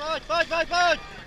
Chodź, chodź, chodź, chodź!